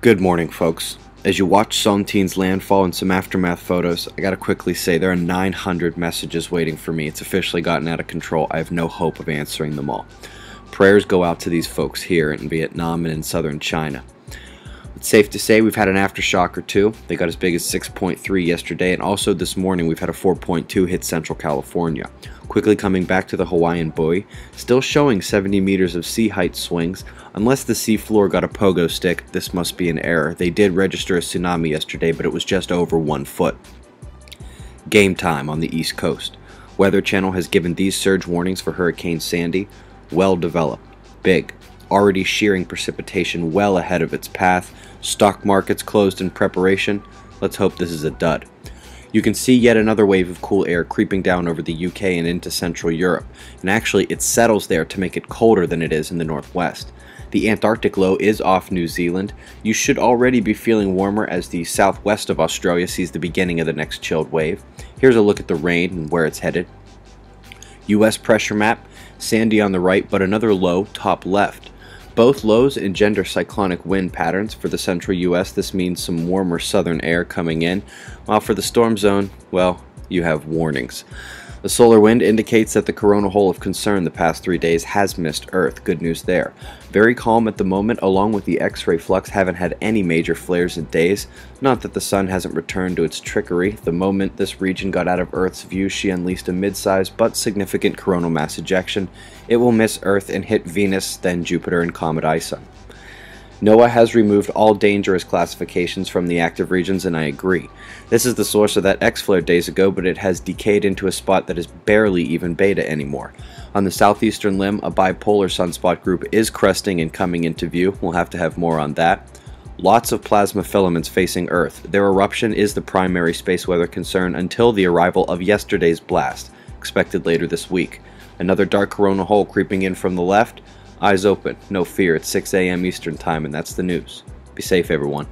Good morning, folks. As you watch Son-Tinh's landfall and some aftermath photos, I gotta quickly say there are 900 messages waiting for me. It's officially gotten out of control. I have no hope of answering them all. Prayers go out to these folks here in Vietnam and in southern China. It's safe to say we've had an aftershock or two. They got as big as 6.3 yesterday, and also this morning we've had a 4.2 hit Central California. Quickly coming back to the Hawaiian buoy, still showing 70 meters of sea height swings, Unless the seafloor got a pogo stick, this must be an error. They did register a tsunami yesterday, but it was just over one foot. Game time on the East Coast. Weather Channel has given these surge warnings for Hurricane Sandy. Well developed. Big. Already shearing precipitation well ahead of its path. Stock markets closed in preparation. Let's hope this is a dud. You can see yet another wave of cool air creeping down over the UK and into Central Europe, and actually it settles there to make it colder than it is in the northwest. The Antarctic low is off New Zealand. You should already be feeling warmer as the southwest of Australia sees the beginning of the next chilled wave. Here's a look at the rain and where it's headed. US pressure map, sandy on the right, but another low top left. Both lows engender cyclonic wind patterns. For the central US, this means some warmer southern air coming in, while for the storm zone, well, you have warnings. The solar wind indicates that the corona hole of concern the past three days has missed Earth. Good news there. Very calm at the moment, along with the X ray flux, haven't had any major flares in days. Not that the sun hasn't returned to its trickery. The moment this region got out of Earth's view, she unleashed a mid sized but significant coronal mass ejection. It will miss Earth and hit Venus, then Jupiter and Comet ISON. NOAA has removed all dangerous classifications from the active regions, and I agree. This is the source of that X flare days ago, but it has decayed into a spot that is barely even beta anymore. On the southeastern limb, a bipolar sunspot group is cresting and coming into view. We'll have to have more on that. Lots of plasma filaments facing Earth. Their eruption is the primary space weather concern until the arrival of yesterday's blast, expected later this week. Another dark corona hole creeping in from the left, Eyes open, no fear. It's 6 a.m. Eastern Time, and that's the news. Be safe, everyone.